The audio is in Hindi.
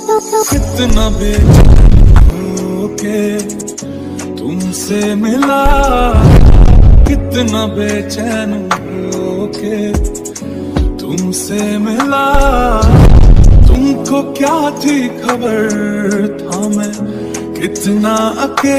कितना बेचैन के तुमसे मिला, कितना बेचैन के तुमसे मिला। तुमको क्या थी खबर था मैं, कितना अकेला